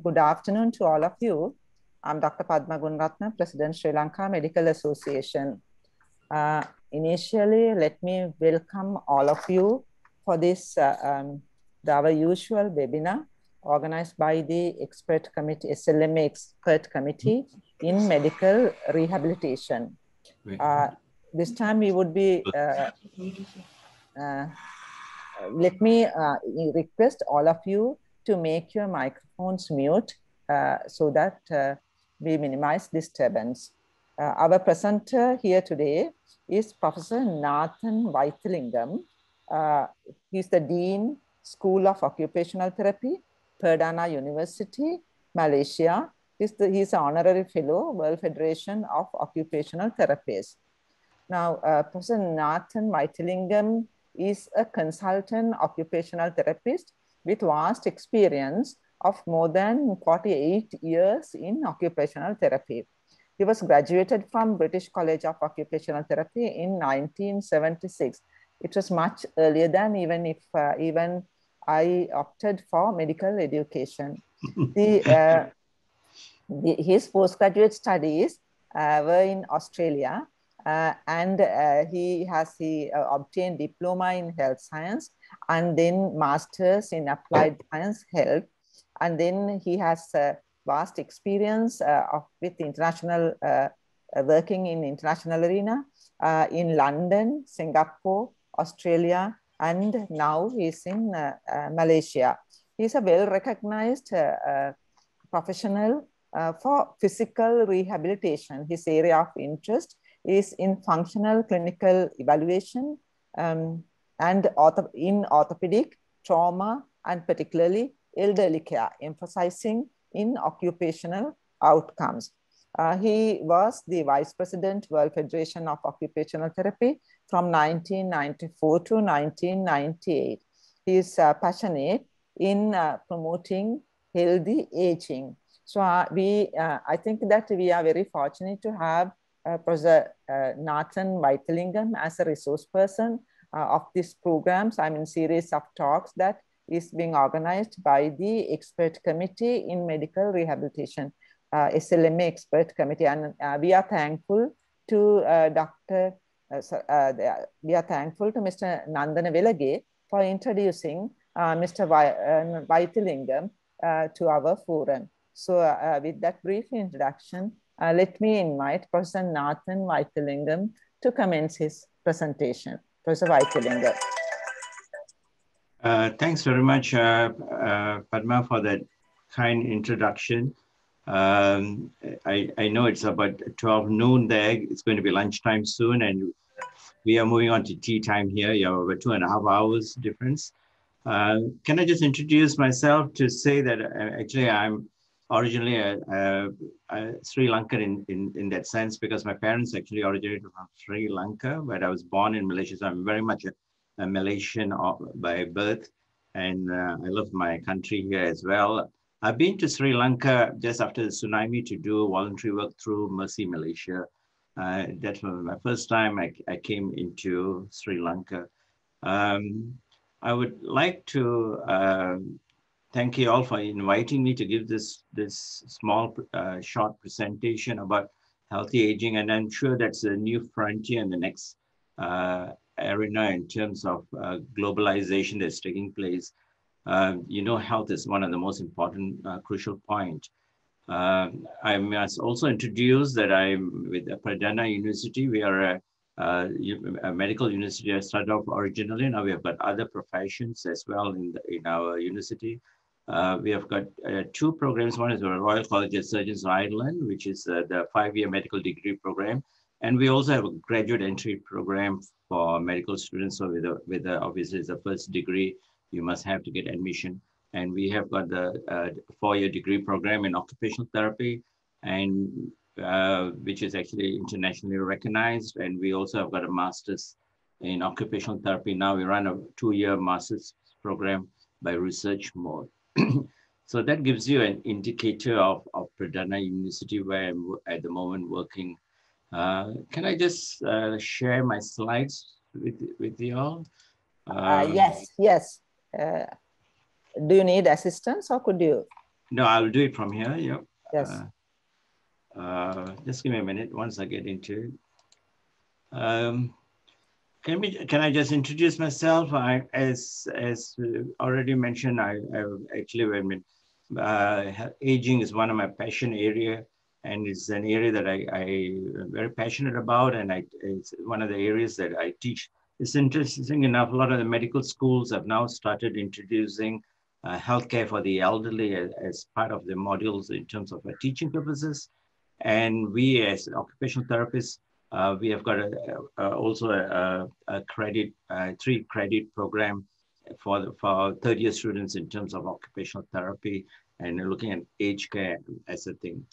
good afternoon to all of you. I'm Dr. Padma Gunaratne, President Sri Lanka Medical Association. Uh, initially, let me welcome all of you for this, uh, um, our usual webinar organized by the expert committee, SLMA expert committee in medical rehabilitation. Uh, this time we would be, uh, uh, let me uh, request all of you to make your microphones mute uh, so that uh, we minimize disturbance. our presenter here today is Professor Nathan Vytialingam. he's the Dean, School of Occupational Therapy, Perdana University, Malaysia. He's, the, he's an honorary fellow, World Federation of Occupational Therapists. Now, uh, Professor Nathan Vytialingam is a consultant occupational therapist with vast experience of more than 48 years in occupational therapy. He was graduated from British College of Occupational Therapy in 1976. It was much earlier than even if uh, even I opted for medical education. the, uh, the, his postgraduate studies uh, were in Australia uh, and uh, he has he uh, obtained diploma in health science and then masters in applied science health and then he has vast experience of with international working in international arena in london singapore australia and now he's in uh, uh, Malaysia. He's a well-recognized uh, professional for physical rehabilitation. His area of interest is in functional clinical evaluation um, and ortho in orthopedic, trauma, and particularly elderly care, emphasizing in occupational outcomes. Uh, he was the vice president, World Federation of Occupational Therapy from 1994 to 1998. He is uh, passionate in uh, promoting healthy aging. So uh, we, uh, I think that we are very fortunate to have uh, Professor Nathan Vytialingam as a resource person of these programs. I'm in series of talks that is being organized by the expert committee in medical rehabilitation uh, SLMA expert committee. And uh, we are thankful to uh, Dr. Uh, uh, we are thankful to Mr. Nandana Velage for introducing uh, Mr. Vytialingam to our forum. So with that brief introduction, let me invite Professor Nathan Vytialingam to commence his presentation. Professor Vytialingam. Uh, thanks very much, uh, uh, Padma, for that kind introduction. Um, I, I know it's about 12 noon there. It's going to be lunchtime soon, and we are moving on to tea time here. You have about two and a half hours difference. Uh, can I just introduce myself to say that uh, actually I'm originally a, a, a Sri Lankan in, in, in that sense because my parents actually originated from Sri Lanka, but I was born in Malaysia. So I'm very much a, a Malaysian by birth, and uh, I love my country here as well. I've been to Sri Lanka just after the tsunami to do voluntary work through Mercy Malaysia. Uh, that was my first time I, I came into Sri Lanka. Um, I would like to uh, thank you all for inviting me to give this, this small, uh, short presentation about healthy aging. And I'm sure that's a new frontier in the next uh, arena in terms of uh, globalization that's taking place uh, you know, health is one of the most important, uh, crucial point. Uh, I must also introduce that I'm with Perdana University. We are a, a, a, medical university. I started off originally. Now we have got other professions as well in, the, in our university. Uh, we have got uh, two programs. One is the Royal College of Surgeons of Ireland, which is uh, the five-year medical degree program. And we also have a graduate entry program for medical students. So with, a, with a, obviously it's a first degree you must have to get admission. And we have got the uh, four-year degree program in occupational therapy, and uh, which is actually internationally recognized. And we also have got a master's in occupational therapy. Now we run a two-year master's program by research mode. so that gives you an indicator of, of Perdana University where I'm at the moment working. Uh, can I just uh, share my slides with, with you all? Uh, um, yes, yes. Uh, do you need assistance or could you? no, I'll do it from here. Yep. Yes. Uh, just give me a minute once I get into it. Um, can, we, can I just introduce myself? I, as, as already mentioned, I, I actually, I mean, uh, aging is one of my passion area and it's an area that I, I am very passionate about and I, it's one of the areas that I teach. It's interesting enough, a lot of the medical schools have now started introducing uh, healthcare for the elderly as, as, part of the modules in terms of uh, teaching purposes. And we as occupational therapists uh, we have got a, a, also a, a credit, three credit program for, the, for third year students in terms of occupational therapy and looking at age care as a thing.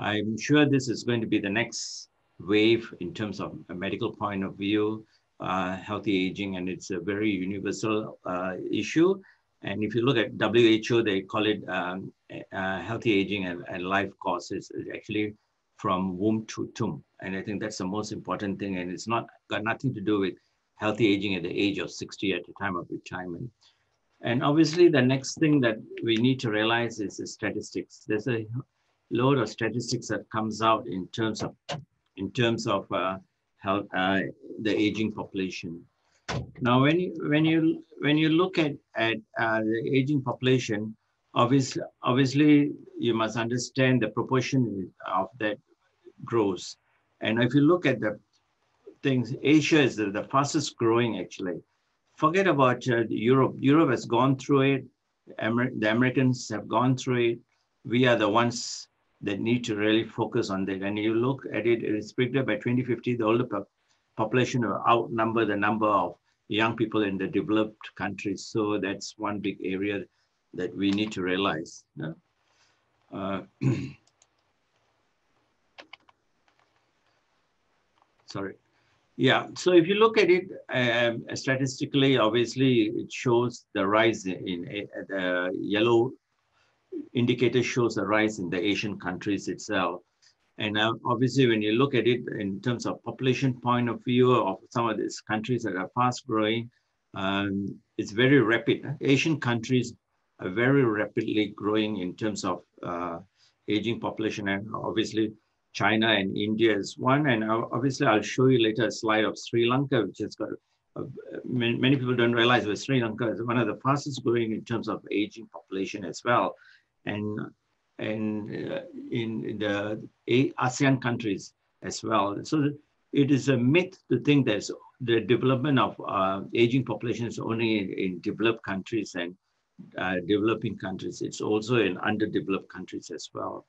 I'm sure this is going to be the next wave in terms of a medical point of view, uh, healthy aging, and it's a very universal uh, issue. And if you look at WHO, they call it um, uh, healthy aging and, and life courses. Actually from womb to tomb. And I think that's the most important thing. And it's not got nothing to do with healthy aging at the age of 60 at the time of retirement. And obviously the next thing that we need to realize is the statistics. There's a load of statistics that comes out in terms of in terms of uh, health, uh, the aging population. Now, when you when you when you look at at uh, the aging population, obviously obviously you must understand the proportion of that grows. And if you look at the things, Asia is the, the fastest growing actually. Forget about uh, Europe. Europe has gone through it. Amer the Americans have gone through it. We are the ones that need to really focus on that. And you look at it, it's predicted by 2050, the older po population will outnumber the number of young people in the developed countries. So that's one big area that we need to realize. Yeah? Uh, sorry. Yeah, so if you look at it um, statistically, obviously it shows the rise in, in uh, the yellow indicator shows a rise in the Asian countries itself. And uh, obviously, when you look at it in terms of population point of view of some of these countries that are fast growing, um, it's very rapid. Asian countries are very rapidly growing in terms of uh, aging population. And obviously, China and India is one. And obviously, I'll show you later a slide of Sri Lanka, which has got a, many people don't realize that Sri Lanka is one of the fastest growing in terms of aging population as well. And, and uh, in the ASEAN countries as well. So it is a myth to think that the development of uh, aging population is only in, in developed countries and uh, developing countries. It's also in underdeveloped countries as well.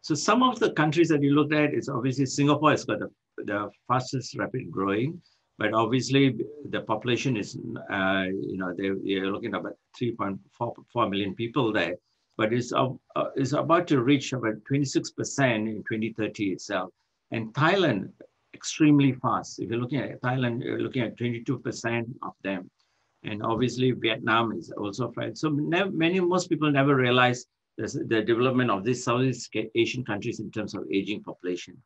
So some of the countries that you looked at is obviously Singapore has got the, the fastest rapid growing, but obviously the population is, uh, you know, they, are looking at about 3.4 million people there, but it's, uh, it's about to reach about 26% in 2030 itself. And Thailand, extremely fast. If you're looking at Thailand, you're looking at 22% of them. And obviously Vietnam is also fast. So many, most people never realize the development of these Southeast Asian countries in terms of aging population.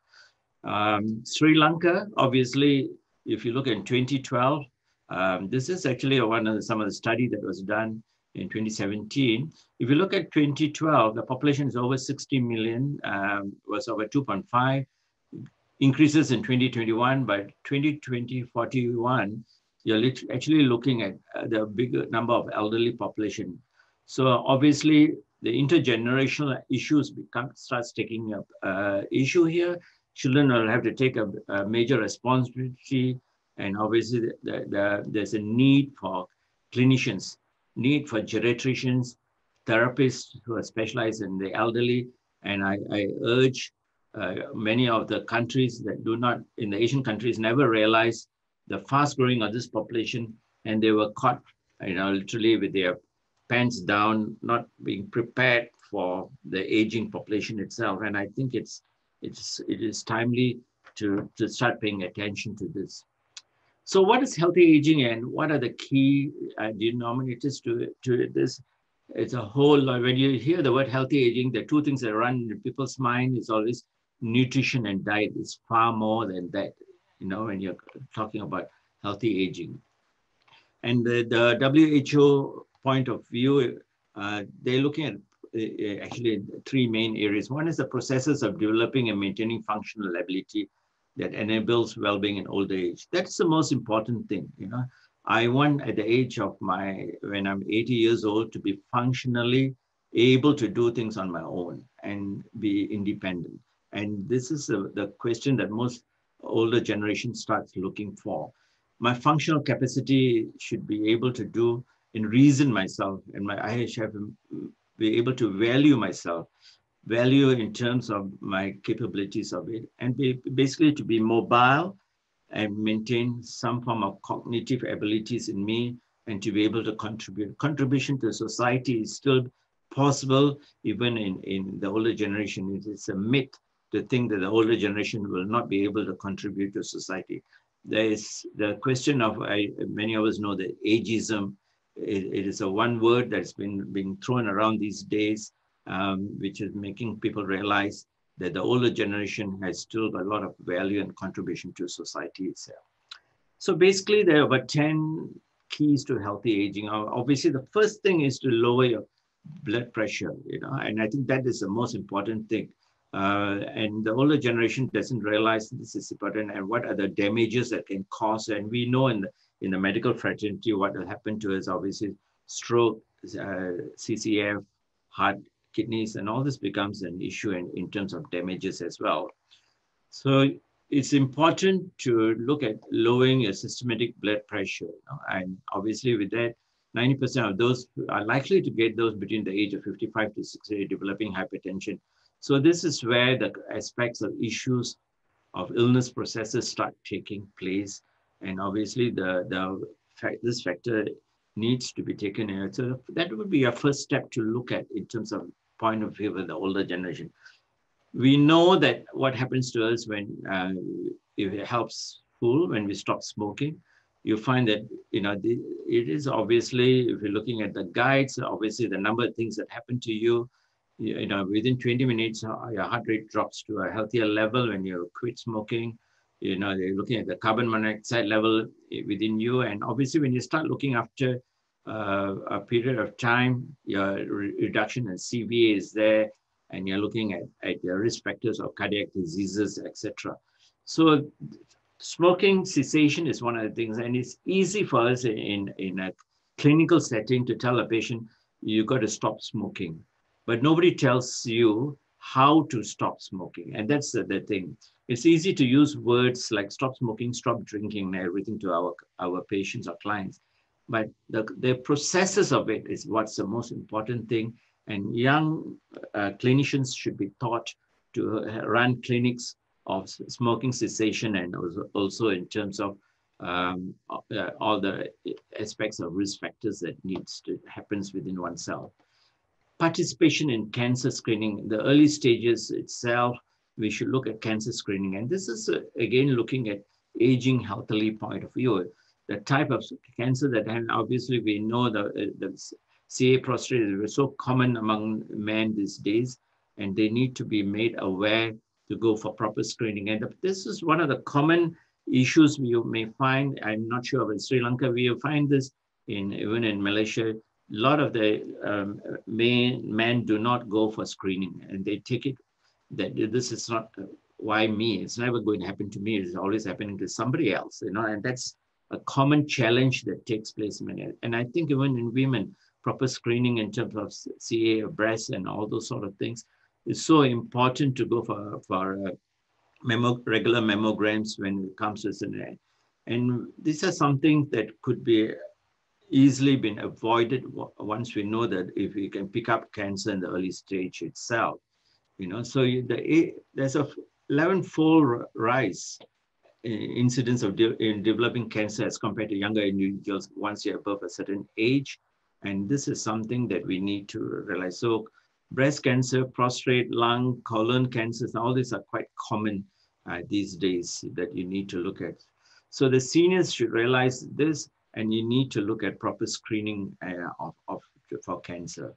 Um, Sri Lanka, obviously, if you look at 2012, um, this is actually one of the, some of the study that was done in 2017. If you look at 2012, the population is over 60 million, um, was over 2.5, increases in 2021, but 2020, 41, you're actually looking at uh, the bigger number of elderly population. So obviously the intergenerational issues become starts taking up uh, issue here. Children will have to take a, a major responsibility, and obviously the, the, there's a need for clinicians, need for geriatricians, therapists who are specialized in the elderly. And I, I urge uh, many of the countries that do not, in the Asian countries, never realize the fast growing of this population, and they were caught, you know, literally with their pants down, not being prepared for the aging population itself. And I think it's it's it is timely to, to start paying attention to this. So what is healthy aging and what are the key uh, denominators to, to this? It's a whole lot. When you hear the word healthy aging, the two things that run in people's mind is always nutrition and diet. It's far more than that, you know, when you're talking about healthy aging. And the, the WHO point of view, uh, they're looking at actually three main areas. One is the processes of developing and maintaining functional ability that enables well-being in old age. That's the most important thing, you know. I want at the age of my, when I'm 80 years old, to be functionally able to do things on my own and be independent. And this is a, the question that most older generation starts looking for. My functional capacity should be able to do and reason myself, and my I have be able to value myself, value in terms of my capabilities of it, and be, basically to be mobile and maintain some form of cognitive abilities in me and to be able to contribute. Contribution to society is still possible even in, in the older generation. It is a myth to think that the older generation will not be able to contribute to society. There is the question of, I, many of us know that ageism, it, it is a one word that's been being thrown around these days, um, which is making people realize that the older generation has still a lot of value and contribution to society itself. So basically there are about 10 keys to healthy aging. Obviously the first thing is to lower your blood pressure, you know, and I think that is the most important thing. Uh, and the older generation doesn't realize this is important and what are the damages that can cause. And we know in the, in the medical fraternity, what will happen to us, obviously stroke, uh, CCF, heart, kidneys, and all this becomes an issue in, in terms of damages as well. So it's important to look at lowering your systematic blood pressure. You know? And obviously with that, 90% of those are likely to get those between the age of 55 to 60 developing hypertension. So this is where the aspects of issues of illness processes start taking place. And obviously the, the fact, this factor needs to be taken in. So that would be a first step to look at in terms of point of view with the older generation. We know that what happens to us when uh, it helps full when we stop smoking, you find that you know the, it is obviously if you're looking at the guides obviously the number of things that happen to you you, you know within 20 minutes uh, your heart rate drops to a healthier level when you quit smoking you know they're looking at the carbon monoxide level within you and obviously when you start looking after Uh, a period of time your re reduction in cva is there and you're looking at, at the risk factors of cardiac diseases etc so smoking cessation is one of the things, and it's easy for us in, in a clinical setting to tell a patient, you've got to stop smoking. But nobody tells you how to stop smoking. And that's the, the thing. It's easy to use words like stop smoking, stop drinking, and everything to our, our patients or clients. But the, the processes of it is what's the most important thing. And young uh, clinicians should be taught to run clinics of smoking cessation and also, also in terms of um, uh, all the aspects of risk factors that needs to happens within oneself. Participation in cancer screening, the early stages itself, we should look at cancer screening. And this is, uh, again, looking at aging healthily point of view. The type of cancer that, and obviously we know the, uh, the CA prostate is so common among men these days, and they need to be made aware to go for proper screening. And this is one of the common issues you may find. I'm not sure, in Sri Lanka, we find this in even in Malaysia. A lot of the um, men, men do not go for screening and they take it that this is not uh, why me. It's never going to happen to me. It's always happening to somebody else, you know, and that's a common challenge that takes place. In and I think even in women, proper screening in terms of CA, of breast, and all those sort of things is so important to go for, for uh, memo, regular mammograms when it comes to SNA. And these are something that could be easily been avoided once we know that if we can pick up cancer in the early stage itself. You know, so the, there's a 11-fold rise incidence of de in developing cancer as compared to younger individuals once you're above a certain age. And this is something that we need to realize. So breast cancer, prostate, lung, colon cancers, all these are quite common uh, these days that you need to look at. So the seniors should realize this and you need to look at proper screening uh, of, of, for cancer.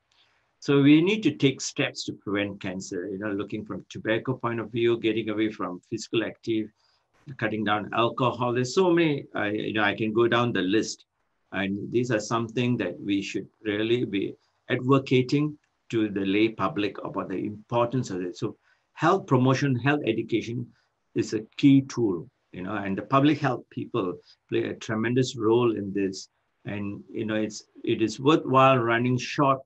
So we need to take steps to prevent cancer, you know, looking from tobacco point of view, getting away from physical active, cutting down alcohol. There's so many, uh, you know, I can go down the list. And these are something that we should really be advocating to the lay public about the importance of it. So health promotion, health education is a key tool, you know, and the public health people play a tremendous role in this. And, you know, it's, it is worthwhile running short,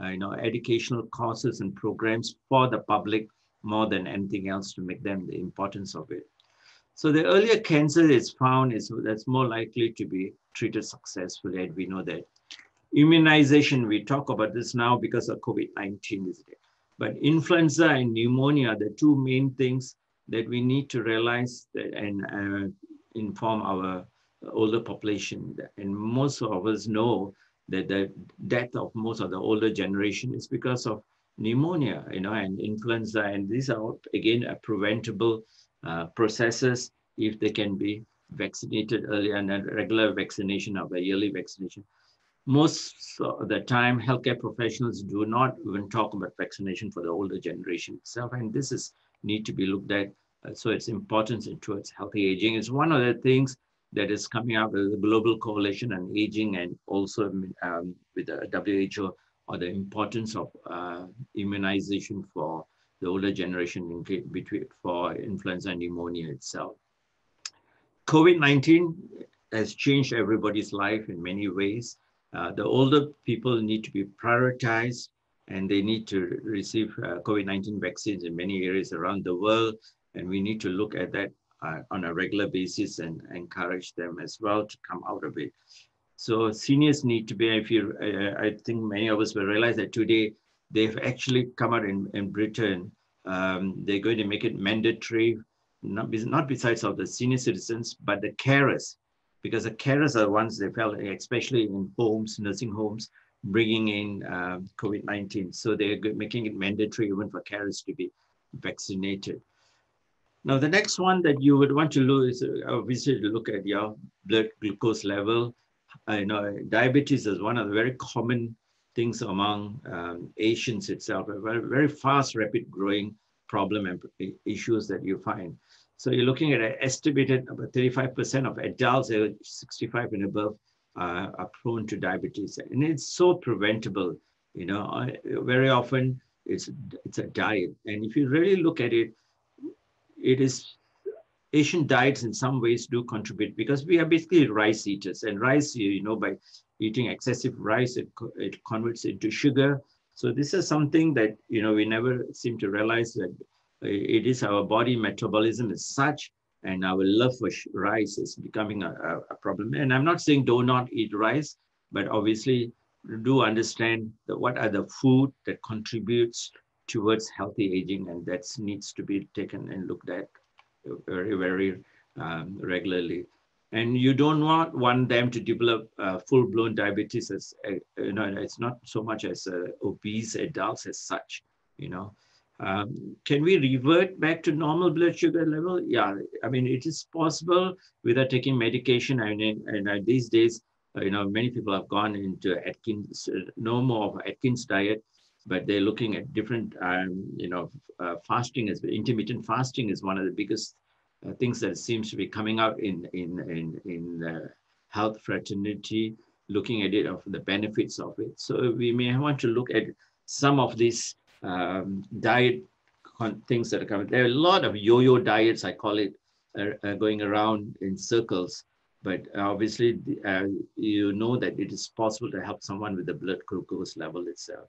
uh, you know, educational courses and programs for the public more than anything else to make them the importance of it. So the earlier cancer is found is that's more likely to be treated successfully, and we know that. Immunization, we talk about this now because of COVID-19 is there. But influenza and pneumonia are the two main things that we need to realize and uh, inform our older population. And most of us know that the death of most of the older generation is because of pneumonia, you know, and influenza. And these are, again, a preventable uh, processes if they can be vaccinated earlier and a regular vaccination of a yearly vaccination. Most of the time, healthcare professionals do not even talk about vaccination for the older generation itself. And this is need to be looked at. Uh, so its importance towards healthy aging is one of the things that is coming up with the Global Coalition on Aging and also um, with the WHO or the importance of uh, immunization for the older generation between for influenza and pneumonia itself. COVID-19 has changed everybody's life in many ways. Uh, the older people need to be prioritized and they need to receive uh, COVID-19 vaccines in many areas around the world. And we need to look at that uh, on a regular basis and encourage them as well to come out of it. So seniors need to be, if you, uh, I think many of us will realize that today they've actually come out in, in Britain. Um, they're going to make it mandatory, not, not besides of the senior citizens, but the carers, because the carers are the ones they felt, especially in homes, nursing homes, bringing in uh, COVID-19. So they're making it mandatory even for carers to be vaccinated. Now, the next one that you would want to look is uh, obviously to look at your blood glucose level you know, diabetes is one of the very common things among um, Asians itself, a very, very fast, rapid growing problem and issues that you find. So you're looking at an estimated about 35% of adults 65 and above uh, are prone to diabetes. And it's so preventable, you know, very often it's, it's a diet. And if you really look at it, it is Asian diets in some ways do contribute because we are basically rice eaters and rice, you know, by eating excessive rice, it, it converts into sugar. So this is something that, you know, we never seem to realize that uh, it is our body metabolism is such and our love for rice is becoming a, a problem. And I'm not saying do not eat rice, but obviously do understand that what are the food that contributes towards healthy aging and that needs to be taken and looked at very, very um, regularly. And you don't want, want them to develop uh, full-blown diabetes as, uh, you know, it's not so much as uh, obese adults as such, you know. Um, can we revert back to normal blood sugar level? Yeah, I mean, it is possible without taking medication. I mean, and these days, uh, you know, many people have gone into Atkins, uh, no more of Atkins diet, but they're looking at different, um, you know, uh, fasting as intermittent fasting is one of the biggest uh, things that seems to be coming out in in in in health fraternity, looking at it of the benefits of it. So we may want to look at some of these um, diet things that are coming. There are a lot of yo-yo diets, I call it, going around in circles. But obviously, uh, you know that it is possible to help someone with the blood glucose level itself.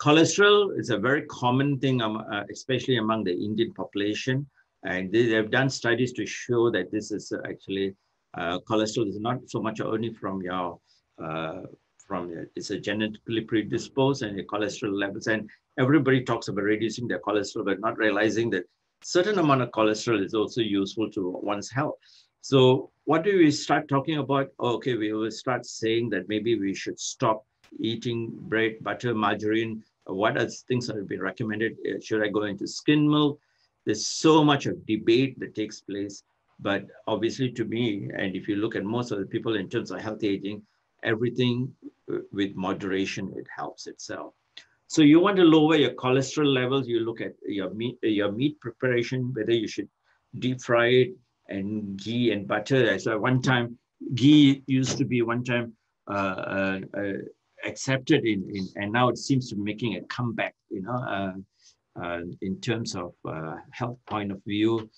Cholesterol is a very common thing, um, uh, especially among the Indian population. And they have done studies to show that this is actually, uh, cholesterol is not so much only from your, uh, from it's a genetically predisposed and your cholesterol levels. And everybody talks about reducing their cholesterol, but not realizing that certain amount of cholesterol is also useful to one's health. So what do we start talking about? Okay, we will start saying that maybe we should stop eating bread, butter, margarine, what are things that have been recommended? Uh, should I go into skin milk? There's so much of debate that takes place. But obviously to me, and if you look at most of the people in terms of healthy aging, everything uh, with moderation, it helps itself. So you want to lower your cholesterol levels, you look at your meat, uh, your meat preparation, whether you should deep fry it and ghee and butter. So one time, ghee used to be one time uh, uh, accepted in, in, and now it seems to be making a comeback, you know, uh, uh, in terms of uh, health point of view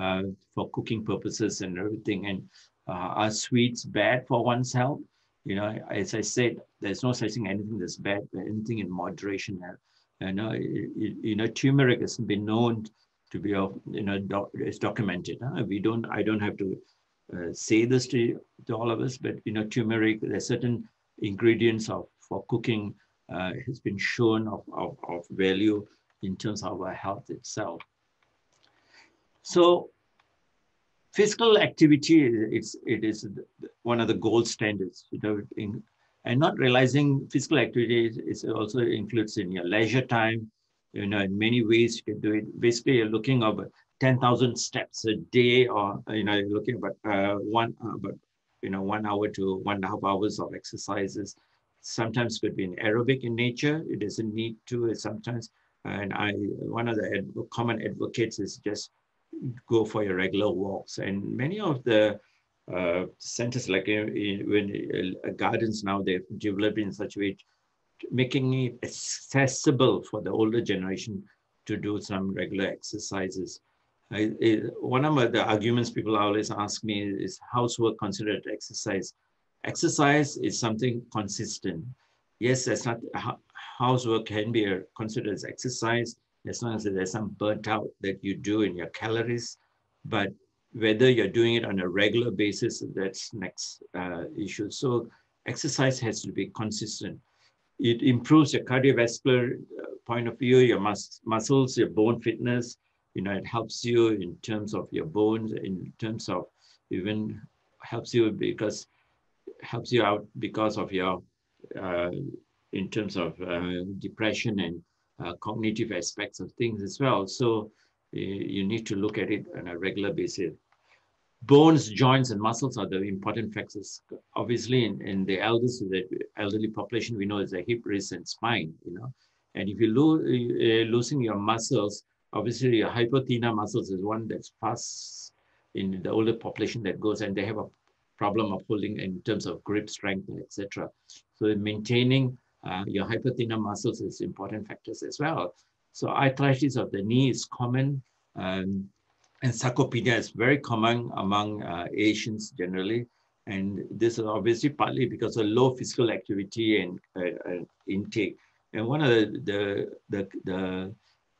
uh, for cooking purposes and everything. And are sweets bad for one's health? You know, as I said, there's no such thing, anything that's bad, anything in moderation. You know, you, you know, turmeric has been known to be of, you know, doc, it's documented. Huh? We don't, I don't have to uh, say this to, to all of us, but, you know, turmeric, there's certain ingredients of for cooking uh, has been shown of, of, of value in terms of our health itself. So physical activity, it's, it is one of the gold standards, you know, in, and not realizing physical activity is also includes in your leisure time, you know, in many ways you can do it. Basically, you're looking over 10,000 steps a day or, you know, you're looking about uh, one, but, you know, one hour to one and a half hours of exercises. Sometimes could be in aerobic in nature. It doesn't need to sometimes. And I, one of the common advocates is just go for your regular walks. And many of the uh, centers, like in, in, when uh, gardens now, they've developed in such a way, making it accessible for the older generation to do some regular exercises. I, it, one of the arguments people always ask me is housework considered exercise? Exercise is something consistent. Yes, that's not housework can be considered as exercise, as long as there's some burnt out that you do in your calories. But whether you're doing it on a regular basis, that's next uh, issue. So exercise has to be consistent. It improves your cardiovascular uh, point of view, your mus muscles, your bone fitness. You know, it helps you in terms of your bones, in terms of even helps you because helps you out because of your uh, in terms of uh, depression and uh, cognitive aspects of things as well. So you need to look at it on a regular basis. Bones, joints, and muscles are the important factors. Obviously, in, in the elders, the elderly population, we know it's the hip, wrist, and spine. You know, and if you lose uh, losing your muscles, obviously your hypothenar muscles is one that's fast in the older population that goes, and they have a problem of holding in terms of grip strength, etc. So maintaining uh, your hypothenar muscles is important factors as well. So arthritis of the knee is common, um, and sarcopenia is very common among uh, Asians generally. And this is obviously partly because of low physical activity and uh, intake. And one of the, the, the, the,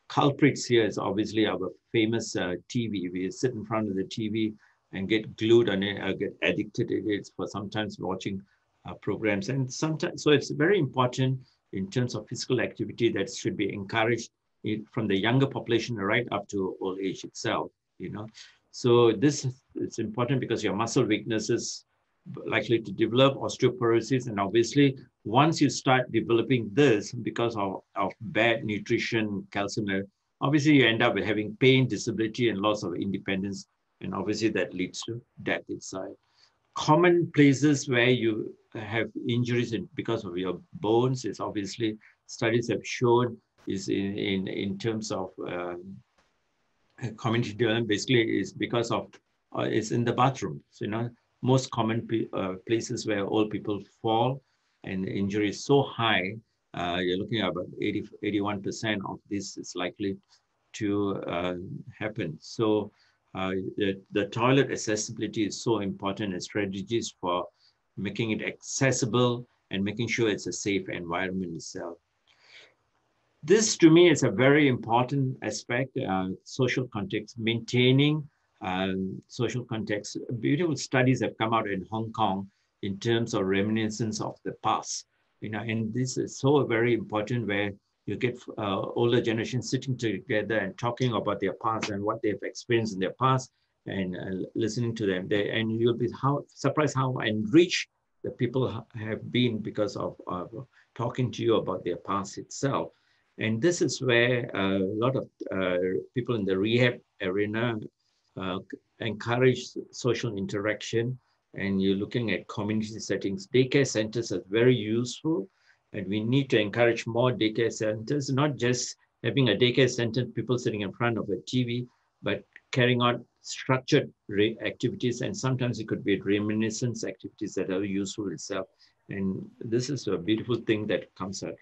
culprits here is obviously our famous uh, TV. We sit in front of the TV and get glued on it, uh, get addicted to it for sometimes watching uh, programs. And sometimes, so it's very important in terms of physical activity that should be encouraged from the younger population right up to old age itself, you know. So this is important because your muscle weaknesses likely to develop osteoporosis. And obviously, once you start developing this because of, of bad nutrition, calcium, obviously you end up with having pain, disability, and loss of independence. And obviously that leads to death inside common places where you have injuries because of your bones is obviously studies have shown is in, in, in terms of um, community development basically is because of uh, it's in the bathroom. So, you know, most common uh, places where old people fall and injury is so high, uh, you're looking at about 80, 81% of this is likely to uh, happen. So uh, the, the toilet accessibility is so important and strategies for making it accessible and making sure it's a safe environment itself. This to me is a very important aspect, uh, social context, maintaining um, social context. Beautiful studies have come out in Hong Kong in terms of reminiscence of the past. You know, and this is so very important where you get uh, older generations sitting together and talking about their past and what they've experienced in their past and uh, listening to them. They, and you'll be how, surprised how enriched the people ha have been because of, of, talking to you about their past itself. And this is where a lot of uh, people in the rehab arena uh, encourage social interaction. And you're looking at community settings. Daycare centers are very useful and we need to encourage more daycare centers, not just having a daycare center, people sitting in front of a TV, but carrying out structured activities. And sometimes it could be reminiscence activities that are useful itself. And this is a beautiful thing that comes out.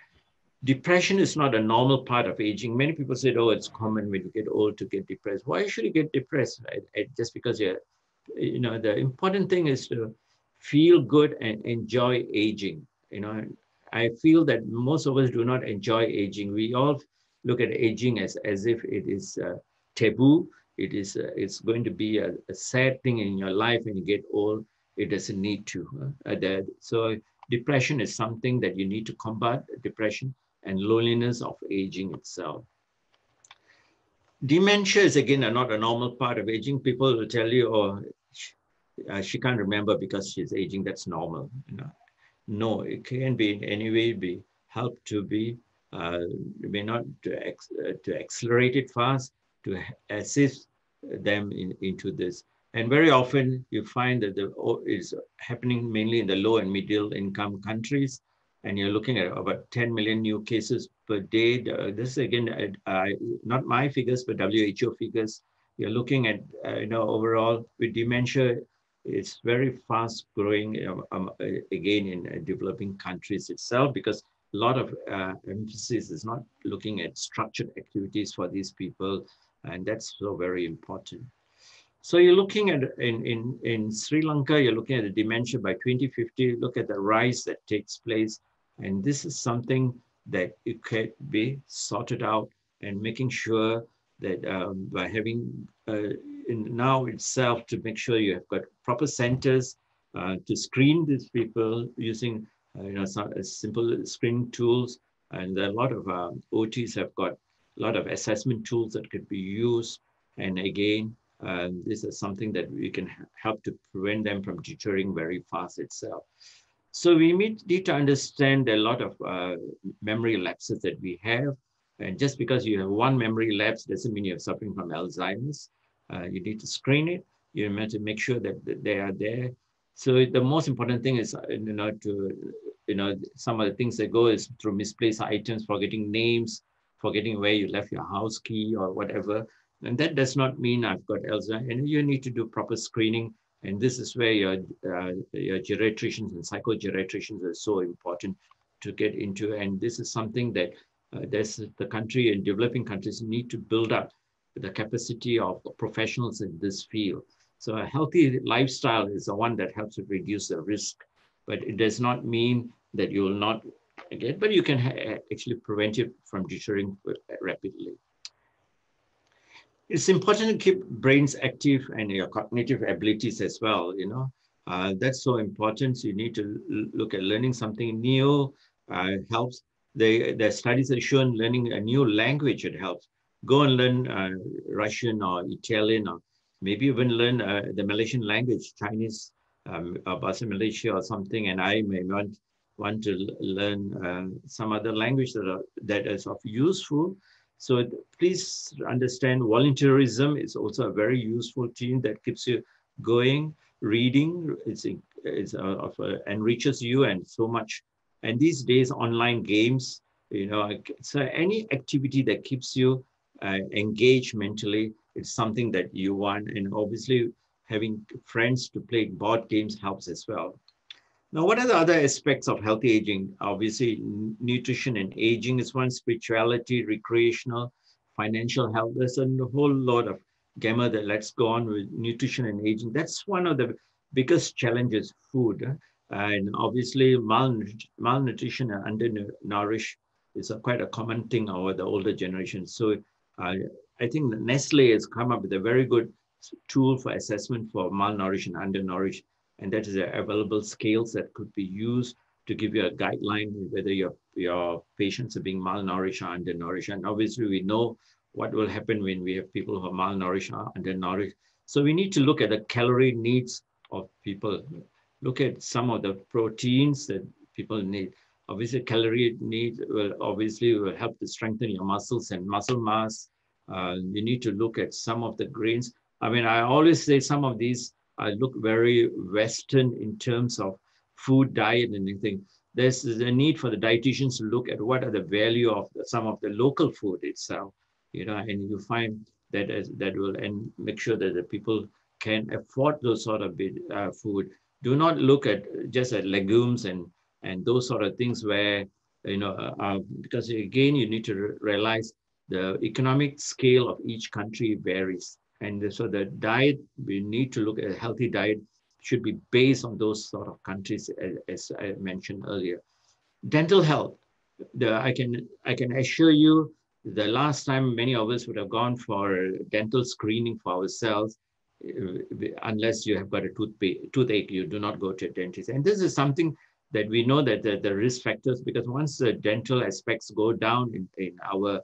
Depression is not a normal part of aging. Many people say, oh, it's common when you get old to get depressed. Why should you get depressed? just because you're, you know, the important thing is to feel good and enjoy aging. You know, I feel that most of us do not enjoy aging. We all look at aging as, as if it is uh, taboo. It is uh, it's going to be a, a, sad thing in your life when you get old. It doesn't need to. Uh, so depression is something that you need to combat. Depression and loneliness of aging itself. Dementia is again not a normal part of aging. People will tell you, oh, she, uh, she can't remember because she's aging. That's normal. Know? No, it can be in any way be helped to be uh, may not to, ex, uh, to accelerate it fast, to assist them in, into this. And very often you find that the is happening mainly in the low and middle income countries, and you're looking at about 10 million new cases per day. This is again uh, not my figures, but WHO figures. You're looking at uh, you know overall with dementia, it's very fast growing um, um, again in uh, developing countries itself because a lot of uh, emphasis is not looking at structured activities for these people, and that's so very important. So you're looking at in, in, in Sri Lanka, you're looking at the dementia by 2050, look at the rise that takes place. And this is something that it can be sorted out and making sure that um, by having uh, in now itself to make sure you have got proper centers uh, to screen these people using uh, you know, some uh, simple screening tools. And a lot of um, OTs have got a lot of assessment tools that could be used. And again, um, this is something that we can help to prevent them from deteriorating very fast itself. So we need to understand a lot of uh, memory lapses that we have. And just because you have one memory lapse doesn't mean you're suffering from Alzheimer's. Uh, you need to screen it. You need to make sure that they are there so the most important thing is, uh, you know, to, you know, some of the things that go is through misplaced items, forgetting names, forgetting where you left your house key or whatever. And that does not mean I've got Alzheimer's. And you need to do proper screening. And this is where your, uh, your geriatricians and psychogeriatricians are so important to get into. And this is something that uh, the country and developing countries need to build up the capacity of professionals in this field. So a healthy lifestyle is the one that helps to reduce the risk, but it does not mean that you will not get, but you can actually prevent it from deteriorating rapidly. It's important to keep brains active and your cognitive abilities as well, you know. Uh, that's so important. You need to look at learning something new uh, helps. The, the studies have shown learning a new language, it helps. Go and learn uh, Russian or Italian or maybe even learn uh, the Malaysian language, Chinese, um, or Bahasa Malaysia or something, and I may want want to learn uh, some other language that are, that is of useful. So please understand volunteerism is also a very useful team that keeps you going. Reading is is uh, uh, enriches you and so much. And these days, online games, you know, so any activity that keeps you uh, engaged mentally it's something that you want. And obviously having friends to play board games helps as well. Now, what are the other aspects of healthy aging? Obviously, nutrition and aging is one, spirituality, recreational, financial health. There's a whole lot of gamma that let's go on with nutrition and aging. That's one of the biggest challenges, food. And obviously, malnutrition and undernourished is a quite a common thing over the older generation. So uh, I think Nestle has come up with a very good tool for assessment for malnourished and undernourished, and that is available scales that could be used to give you a guideline whether your your patients are being malnourished or undernourished. And obviously, we know what will happen when we have people who are malnourished or undernourished. So we need to look at the calorie needs of people. Look at some of the proteins that people need. Obviously, calorie need will obviously will help to strengthen your muscles and muscle mass uh, you need to look at some of the grains. I mean, I always say some of these uh, look very Western in terms of food, diet, and anything. There's a need for the dietitians to look at what are the value of some of the local food itself, you know, and you find that as, that will and make sure that the people can afford those sort of uh, food. Do not look at just at legumes and and those sort of things where, you know, uh, uh because again, you need to re realize the economic scale of each country varies. And so the diet, we need to look at a healthy diet should be based on those sort of countries, as, as I mentioned earlier. Dental health, the, I, can, I can assure you the last time many of us would have gone for dental screening for ourselves, uh, unless you have got a toothache, you do not go to a dentist. And this is something that we know that the, the risk factors, because once the dental aspects go down in, in our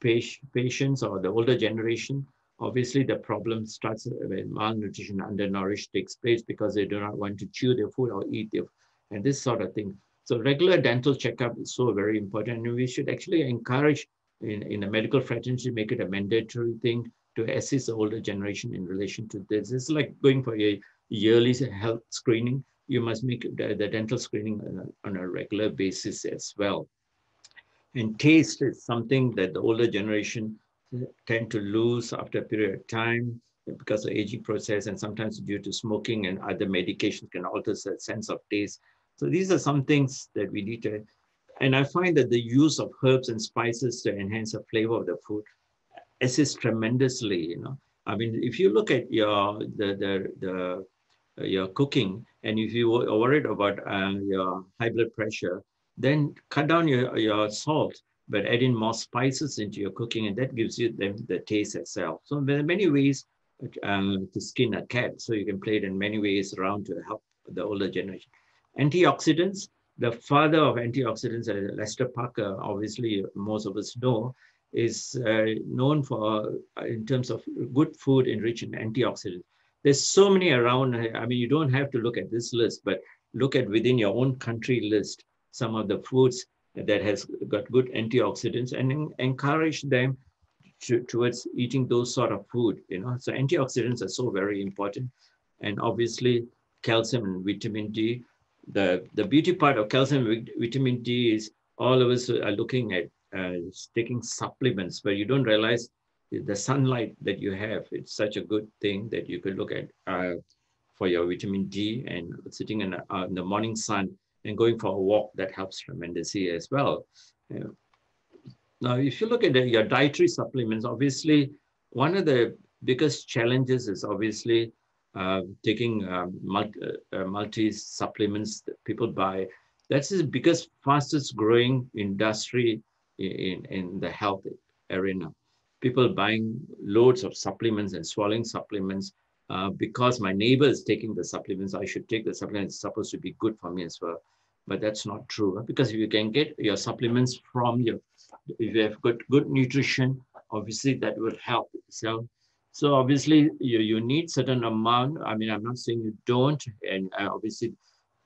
patients or the older generation, obviously the problem starts when malnutrition, undernourished takes place because they do not want to chew their food or eat their, and this sort of thing. So regular dental checkup is so very important and we should actually encourage in, in a medical fraternity, make it a mandatory thing to assist the older generation in relation to this. It's like going for a yearly health screening. You must make the, the dental screening on a, on a regular basis as well. And taste is something that the older generation tend to lose after a period of time because of aging process and sometimes due to smoking and other medications can alter the sense of taste. So these are some things that we need to, and I find that the use of herbs and spices to enhance the flavor of the food assists tremendously, you know. I mean, if you look at your, the, the, the, uh, your cooking and if you are worried about uh, your high blood pressure, then cut down your, your salt but add in more spices into your cooking and that gives you the, the taste itself. So there are many ways um, to skin a cat. So you can play it in many ways around to help the older generation. Antioxidants, the father of antioxidants, uh, Lester Packer, obviously most of us know, is uh, known for, uh, in terms of good food enriched in antioxidants. There's so many around. I mean, you don't have to look at this list, but look at within your own country list, some of the foods that has got good antioxidants and encourage them to, towards eating those sort of food, you know. So antioxidants are so very important. And obviously calcium and vitamin D. The, the beauty part of calcium vitamin D is all of us are looking at uh, taking supplements, but you don't realize the sunlight that you have. It's such a good thing that you could look at uh, for your vitamin D and sitting in, uh, in the morning sun and going for a walk, that helps tremendously as well. Now, if you look at the, your dietary supplements, obviously, one of the biggest challenges is obviously uh, taking um, multi, uh, multi supplements that people buy. That's the biggest, fastest growing industry in, in the health arena. People buying loads of supplements and swallowing supplements uh, because my neighbor is taking the supplements, I should take the supplements. It's supposed to be good for me as well. But that's not true because if you can get your supplements from your, if you have good, good nutrition, obviously that will help. So, so obviously you, you need certain amount. I mean, I'm not saying you don't, and uh, obviously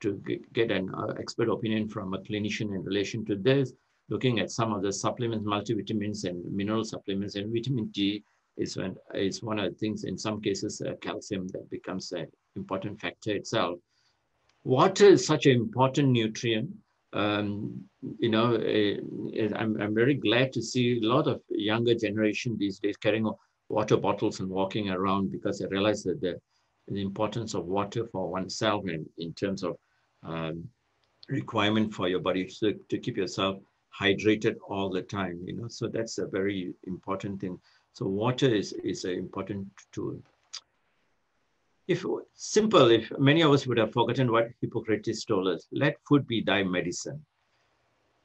to get an uh, expert opinion from a clinician in relation to this, looking at some of the supplements, multivitamins and mineral supplements and vitamin D, is one, is one of the things, in some cases, uh, calcium that becomes an important factor itself. Water is such an important nutrient. Um, you know, uh, I'm, I'm very glad to see a lot of younger generation these days carrying water bottles and walking around because they realize that the, the importance of water for oneself and in terms of um, requirement for your body to, to keep yourself hydrated all the time, you know, so that's a very important thing. So water is, is an important tool. If simple, if many of us would have forgotten what Hippocrates told us, let food be thy medicine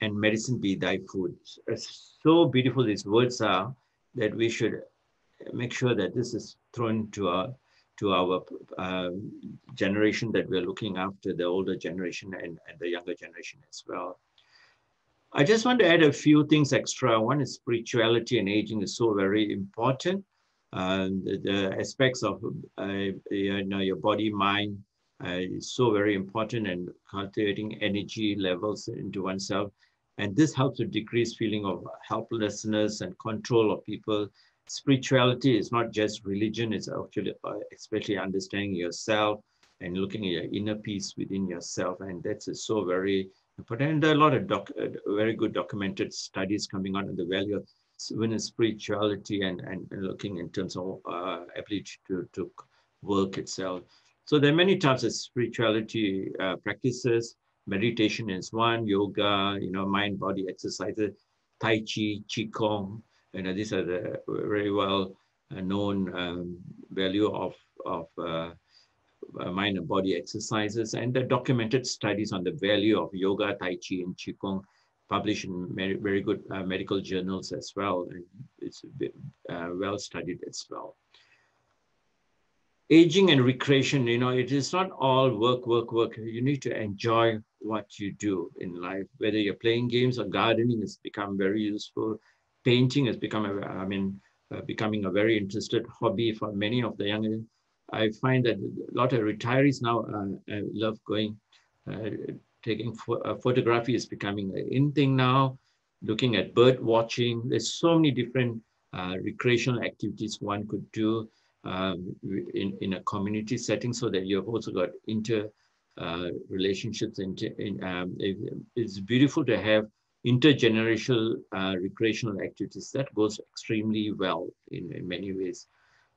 and medicine be thy food. It's so beautiful these words are that we should make sure that this is thrown to our to our uh, generation that we're looking after, the older generation and, and the younger generation as well. I just want to add a few things extra. One is spirituality and aging is so very important. And the, the aspects of uh, you know your body mind uh, is so very important and cultivating energy levels into oneself. And this helps to decrease feeling of helplessness and control of people. Spirituality is not just religion; it's actually uh, especially understanding yourself and looking at your inner peace within yourself. And that's so very but then there are a lot of doc, uh, very good documented studies coming out on the value of women's spirituality and, and, looking in terms of uh, ability to, to work itself. So there are many types of spirituality uh, practices. meditation is one, yoga, you know, mind body exercises, Tai Chi, Qigong, you know, these are the very well known um, value of, of uh, uh, mind and body exercises and the documented studies on the value of yoga, Tai Chi, and Qigong published in very, good uh, medical journals as well. And it's uh, well studied as well. Aging and recreation, you know, it is not all work, work, work. You need to enjoy what you do in life, whether you're playing games or gardening has become very useful. Painting has become, a, I mean, uh, becoming a very interested hobby for many of the young. I find that a lot of retirees now uh, uh love going, uh, taking uh, photography is becoming an in thing now. Looking at bird watching, there's so many different recreational activities one could do um, in, in a community setting so that you've also got inter uh, relationships. In, in um, it, it's beautiful to have intergenerational uh, recreational activities. That goes extremely well in, in many ways.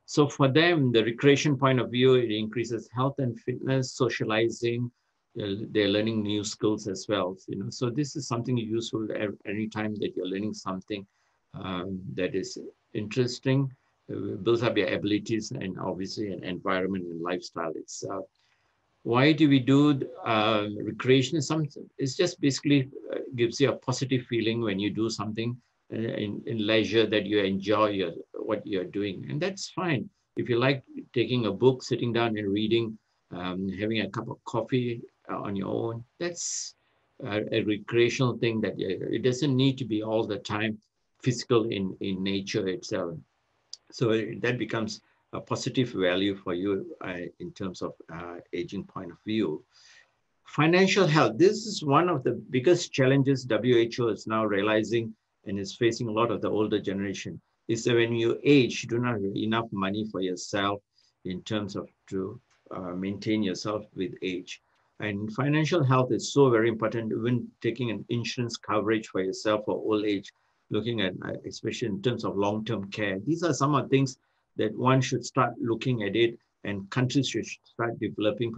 So for them, the recreation point of view, it increases health and fitness, socializing. They're learning new skills as well. You know, so this is something useful anytime that you're learning something um, that is interesting, uh, builds up your abilities and obviously an environment and lifestyle itself. Why do we do uh, recreation? Something it's just basically uh, gives you a positive feeling when you do something uh, in, in leisure that you enjoy your, what you're doing. And that's fine. If you like taking a book, sitting down and reading, um, having a cup of coffee uh, on your own, that's a, a recreational thing that it doesn't need to be all the time physical in, in nature itself. So that becomes a positive value for you uh, in terms of uh, aging point of view. Financial health, this is one of the biggest challenges WHO is now realizing and is facing a lot of the older generation, is that when you age, you do not have enough money for yourself in terms of to uh, maintain yourself with age. And financial health is so very important, even taking an insurance coverage for yourself for old age, looking at, uh, especially in terms of long-term care. These are some of the things that one should start looking at it and countries should start developing.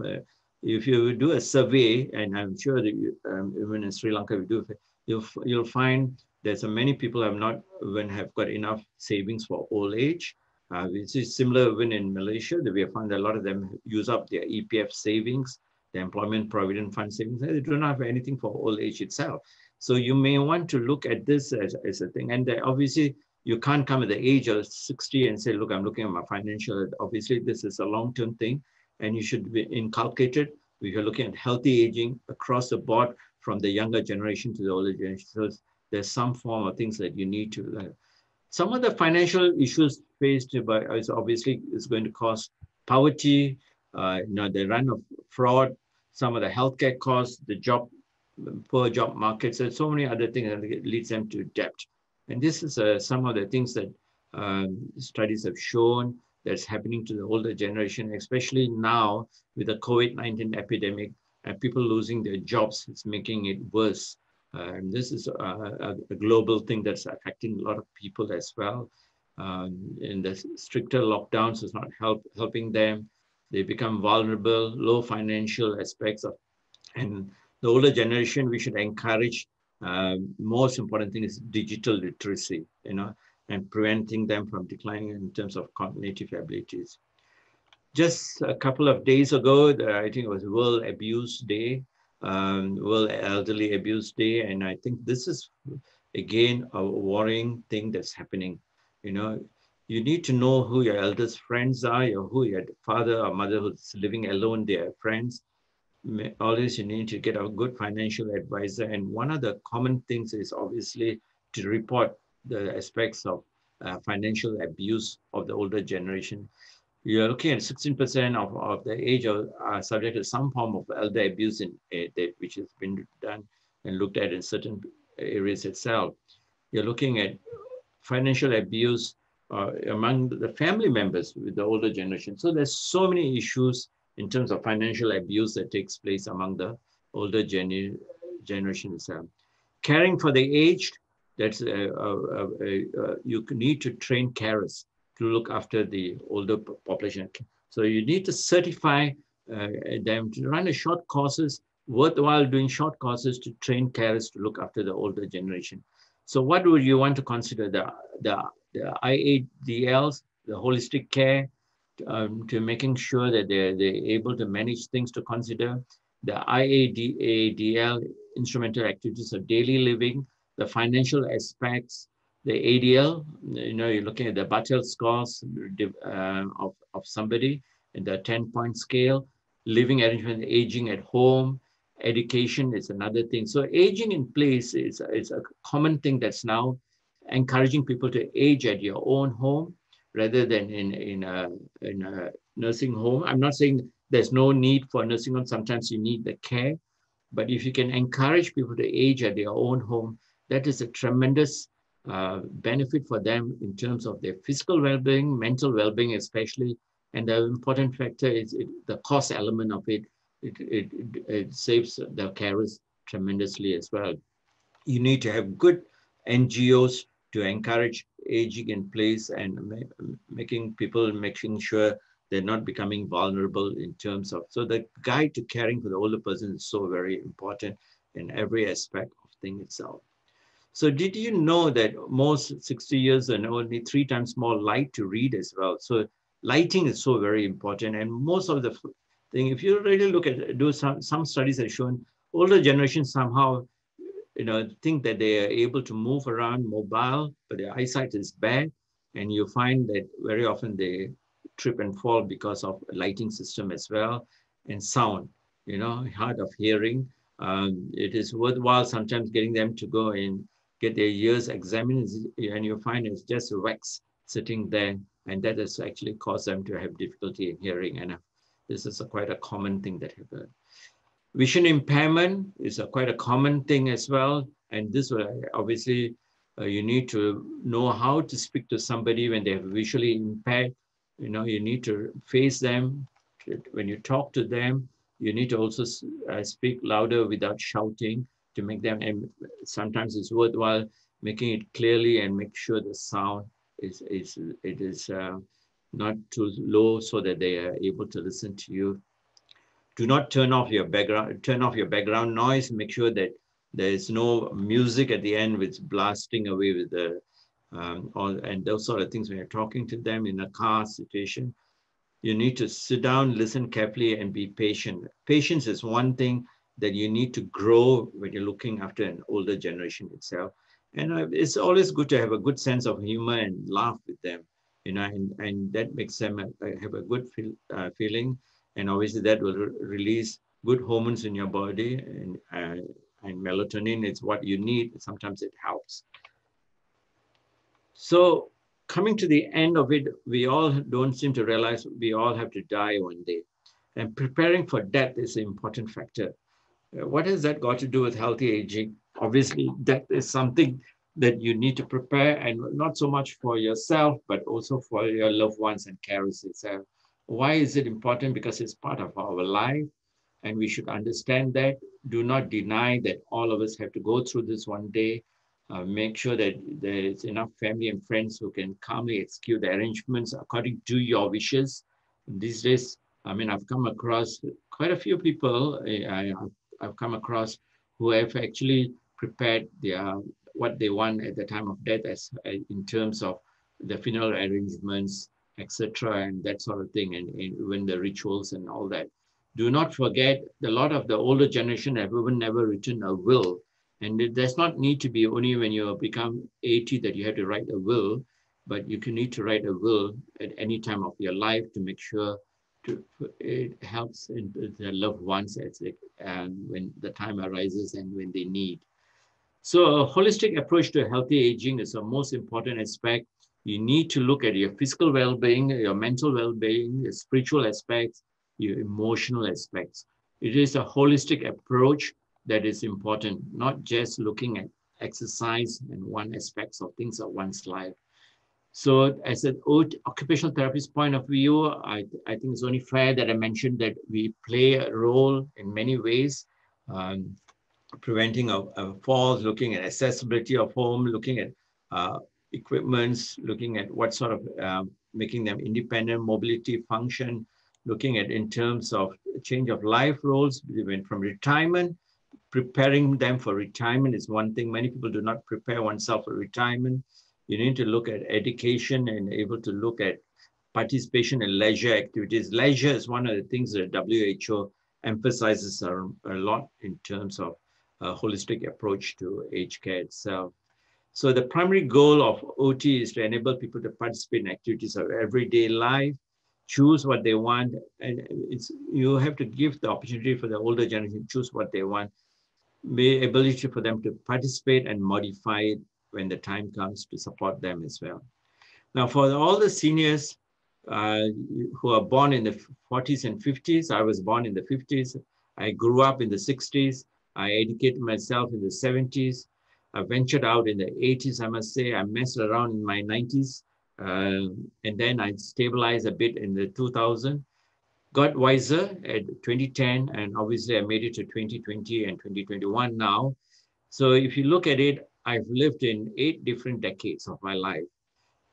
If you do a survey, and I'm sure that you, um, even in Sri Lanka we do, you'll, you'll find there's so many people have not even have got enough savings for old age. Uh, is similar even in Malaysia that we have found that a lot of them use up their EPF savings, the employment provident fund savings. They do not have anything for old age itself. So you may want to look at this as, as a thing. And obviously you can't come at the age of 60 and say, look, I'm looking at my financial. Obviously, this is a long-term thing, and you should be inculcated. We are looking at healthy aging across the board from the younger generation to the older generation. So there's some form of things that you need to learn. Some of the financial issues faced by is obviously is going to cause poverty, uh, you know, the run of fraud, some of the healthcare costs, the job, poor job markets, and so many other things that leads them to debt. And this is uh, some of the things that um, studies have shown that's happening to the older generation, especially now with the COVID-19 epidemic and people losing their jobs, it's making it worse. Uh, and this is a, a, a, global thing that's affecting a lot of people as well. Um, and the stricter lockdowns is not help, helping them. They become vulnerable, low financial aspects of, and the older generation, we should encourage uh, most important thing is digital literacy, you know, and preventing them from declining in terms of cognitive abilities. Just a couple of days ago, the, I think it was World Abuse Day, um, World Elderly Abuse Day, and I think this is again a worrying thing that's happening. You know, you need to know who your eldest friends are, or who your father or mother who's living alone, their friends, always you need to get a good financial advisor. And one of the common things is obviously to report the aspects of uh, financial abuse of the older generation. You're looking at 16% of, of the age of, are subject to some form of elder abuse in uh, which has been done and looked at in certain areas itself. You're looking at financial abuse uh, among the family members with the older generation. So there's so many issues in terms of financial abuse that takes place among the older gener generation itself. Caring for the aged, that's a, a, a, you need to train carers to look after the older population. So you need to certify uh, them to run a short courses worthwhile doing short courses to train carers to look after the older generation. So what would you want to consider the, the, the IADLs, the holistic care, um, to making sure that they're, they're able to manage things to consider, the IADL, instrumental activities of daily living, the financial aspects, the ADL, you know, you're looking at the Barthel scores uh, of, of somebody in the 10 point scale, living arrangement, aging at home, education is another thing. So aging in place is, is a common thing that's now encouraging people to age at your own home rather than in, in, a, in a nursing home. I'm not saying there's no need for nursing home. Sometimes you need the care. But if you can encourage people to age at their own home, that is a tremendous uh, benefit for them in terms of their physical well-being, mental well-being especially. And the important factor is it, the cost element of it. It, it, it saves the carers tremendously as well. You need to have good NGOs to encourage aging in place and ma making people, making sure they're not becoming vulnerable in terms of, so the guide to caring for the older person is so very important in every aspect of thing itself. So did you know that most 60 years and only three times more light to read as well? So lighting is so very important. And most of the thing, if you really look at, do some, some studies have shown older generations somehow, you know, think that they are able to move around mobile, but their eyesight is bad. And you find that very often they trip and fall because of lighting system as well and sound, you know, hard of hearing. Um, it is worthwhile sometimes getting them to go and get their ears examined and you find it's just wax sitting there and that has actually caused them to have difficulty in hearing and uh, this is a quite a common thing that happens. Vision impairment is a quite a common thing as well and this will obviously uh, you need to know how to speak to somebody when they're visually impaired you know, you need to face them. When you talk to them, you need to also uh, speak louder without shouting to make them, and sometimes it's worthwhile making it clearly and make sure the sound is, is it is uh, not too low so that they are able to listen to you. Do not turn off your background, turn off your background noise, make sure that there is no music at the end which blasting away with the um, or, and those sort of things when you're talking to them in a car situation. You need to sit down, listen carefully, and be patient. Patience is one thing that you need to grow when you're looking after an older generation itself. And it's always good to have a good sense of humor and laugh with them, you know, and, and that makes them uh, have a good feel, uh, feeling. And obviously that will re release good hormones in your body and, uh, and melatonin is what you need. Sometimes it helps. So coming to the end of it, we all don't seem to realize we all have to die one day. And preparing for death is an important factor. What has that got to do with healthy aging? Obviously, death is something that you need to prepare and not so much for yourself, but also for your loved ones and carers itself. Why is it important? Because it's part of our life and we should understand that. Do not deny that all of us have to go through this one day uh, make sure that there is enough family and friends who can calmly execute the arrangements according to your wishes. These days, I mean, I've come across quite a few people I, have come across who have actually prepared their what they want at the time of death as uh, in terms of the funeral arrangements, etc., and that sort of thing, and, and even the rituals and all that. Do not forget, a lot of the older generation have even never written a will and it does not need to be only when you become 80 that you have to write a will, but you can need to write a will at any time of your life to make sure to, it helps in the loved ones as they, um, when the time arises and when they need. So a holistic approach to healthy aging is the most important aspect. You need to look at your physical well-being, your mental well-being, your spiritual aspects, your emotional aspects. It is a holistic approach that is important, not just looking at exercise and one aspects of things of one's life. So as an occupational therapist point of view, I, I think it's only fair that I mentioned that we play a role in many ways, um, preventing of, of, falls, looking at accessibility of home, looking at uh, equipments, looking at what sort of uh, making them independent, mobility function, looking at in terms of change of life roles, we went from retirement, preparing them for retirement is one thing. Many people do not prepare oneself for retirement. You need to look at education and able to look at participation in leisure activities. Leisure is one of the things that WHO emphasizes a, a lot in terms of a holistic approach to aged care itself. So the primary goal of OT is to enable people to participate in activities of everyday life, choose what they want, and it's you have to give the opportunity for the older generation to choose what they want, be ability for them to participate and modify when the time comes to support them as well. Now, for all the seniors uh, who are born in the 40s and 50s, I was born in the 50s. I grew up in the 60s. I educated myself in the 70s. I ventured out in the 80s, I must say. I messed around in my 90s. Uh, and then I stabilized a bit in the 2000. Got wiser at 2010, and obviously I made it to 2020 and 2021 now. So if you look at it, I've lived in eight different decades of my life,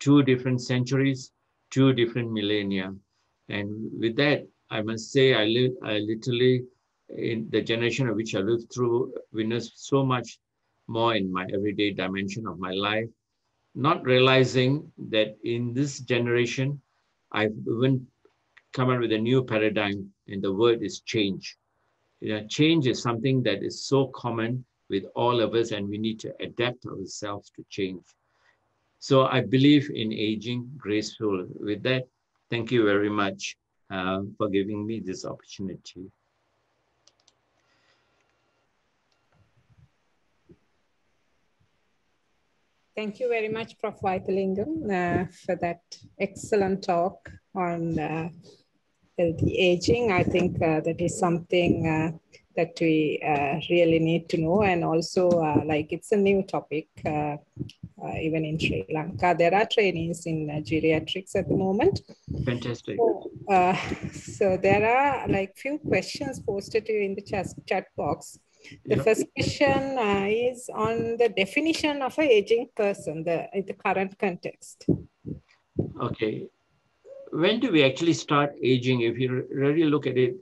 two different centuries, two different millennia. And with that, I must say I live I literally in the generation of which I lived through witnessed so much more in my everyday dimension of my life, not realizing that in this generation, I've even come up with a new paradigm, and the word is change. You know, change is something that is so common with all of us, and we need to adapt ourselves to change. So I believe in aging graceful. With that, thank you very much uh, for giving me this opportunity. Thank you very much, Prof. Vytialingam, uh, for that excellent talk on uh, healthy aging. I think uh, that is something uh, that we uh, really need to know. And also, uh, like, it's a new topic, even in Sri Lanka. There are trainings in geriatrics at the moment. Fantastic. So, so there are like few questions posted in the chat, chat box. The yep. first question uh, is on the definition of an aging person the, in the current context. Okay. When do we actually start aging? If you really look at it,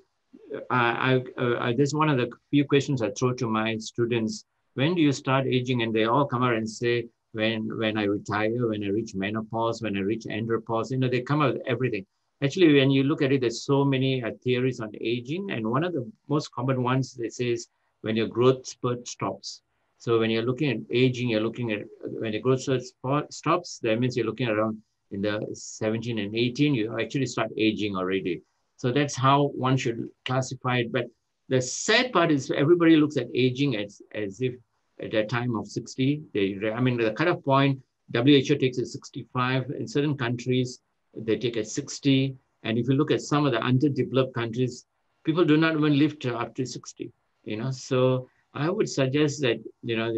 uh, I, uh, this is one of the few questions I throw to my students. When do you start aging? And they all come out and say, when, when I retire, when I reach menopause, when I reach andropause, you know, they come out with everything. Actually, when you look at it, there's so many uh, theories on aging. And one of the most common ones that says when your growth spurt stops. So when you're looking at aging, you're looking at when your growth spurt stops, that means you're looking around in the 17 and 18, you actually start aging already. So that's how one should classify it. But the sad part is everybody looks at aging as, as if at a time of 60, they, I mean, the cutoff point, WHO takes at 65. In certain countries, they take at 60. And if you look at some of the underdeveloped countries, people do not even live to up to 60 you know so i would suggest that you know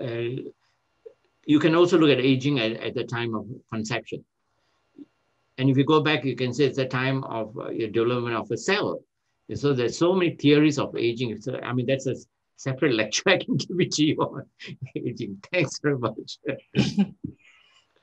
uh, you can also look at aging at, at the time of conception. And if you go back you can say it's the time of uh, your development of a cell. So there's so many theories of aging. So, i mean that's a separate lecture i can give it to you on aging. Thanks very much.